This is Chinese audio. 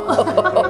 哈哈哈哈。